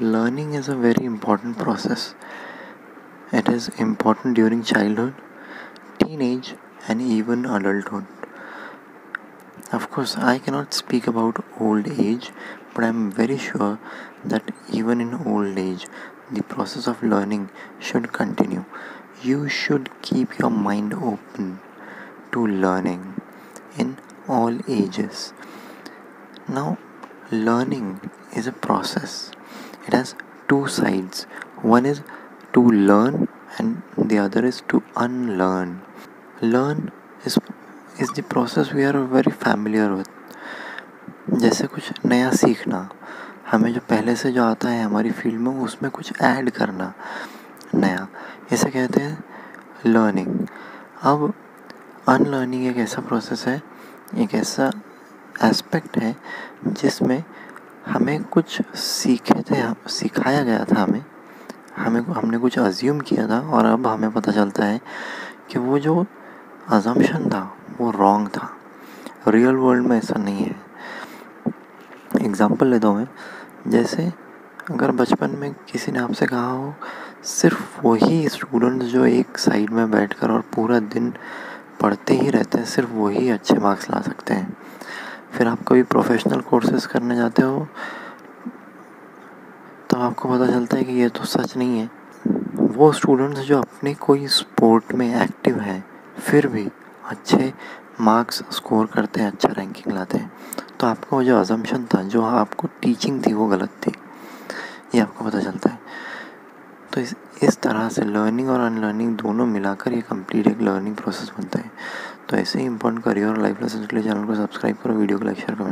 learning is a very important process. It is important during childhood, teenage, and even adulthood. Of course, I cannot speak about old age, but I'm very sure that even in old age, the process of learning should continue. You should keep your mind open to learning in all ages. Now, learning is a process it has two sides one is to learn and the other is to unlearn learn is is the process we are very familiar with जैसे कुछ नया सीखना हमें जो पहले से जो आता है हमारी फ़ील्ड में उसमें कुछ ऐड करना नया इसे कहते हैं लर्निंग अब अनलर्निंग एक ऐसा प्रोसेस है एक ऐसा एस्पेक्ट है जिसमें हमें कुछ सीखे थे सिखाया गया था हमें। हमें हमने कुछ अज्यूम किया था और अब हमें पता चलता है कि वो जो अजम्पन था, वो रॉन्ग था। रियल वर्ल्ड में ऐसा नहीं है। एग्ज़ाम्पल लेता हूँ मैं। जैसे अगर बचपन में किसी ने आपसे कहा हो, सिर्फ़ वही स्टूडेंट्स जो एक साइड में बैठकर और पूरा दिन पढ़ते ही रहते हैं, सिर्फ़ वही अच्छे मार्क्स ला सकते हैं। फिर आप कभी प्रोफेशनल कोर्सेज करने जाते हो तो आपको पता चलता है कि ये तो सच नहीं है। वो स्टूडेंट्स जो अपने कोई स्पोर्ट में एक्टिव हैं, फिर भी अच्छे मार्क्स स्कोर करते हैं अच्छा रैंकिंग लाते हैं। तो आपका जो अजम्पन था, जो आपको टीचिंग थी, वो गलत थी। ये आपको पता चलता है। तो इस इस तरह से लर्निंग और अनलर्निंग दोनों मिलाकर ये कंप्लीट एक लर्निंग प्रोसेस बनता है। तो ऐसे ही इंपॉर्टेंट करियर और लाइफ लेसन के लिए चैनल को सब्सक्राइब करो वीडियो को लाइक शेयर करो।